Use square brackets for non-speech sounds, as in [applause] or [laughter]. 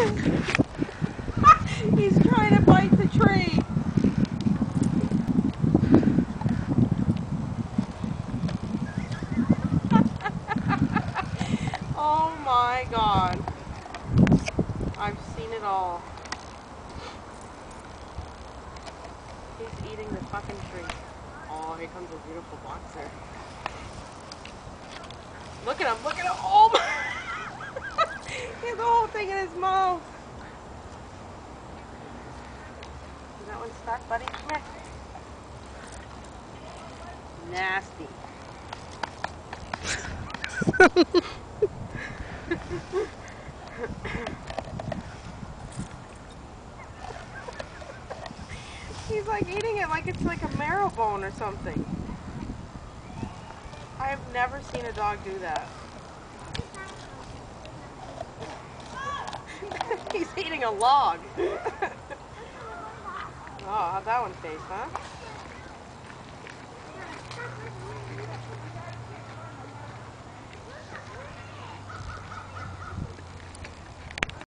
[laughs] He's trying to bite the tree. [laughs] oh my god. I've seen it all. He's eating the fucking tree. Oh, here comes a beautiful boxer. Look at him, look at him. Oh my. Thing in his mouth. Is that one stuck, buddy? Come here. Nasty. He's like eating it like it's like a marrow bone or something. I've never seen a dog do that. He's eating a log. [laughs] oh, how'd that one taste, huh?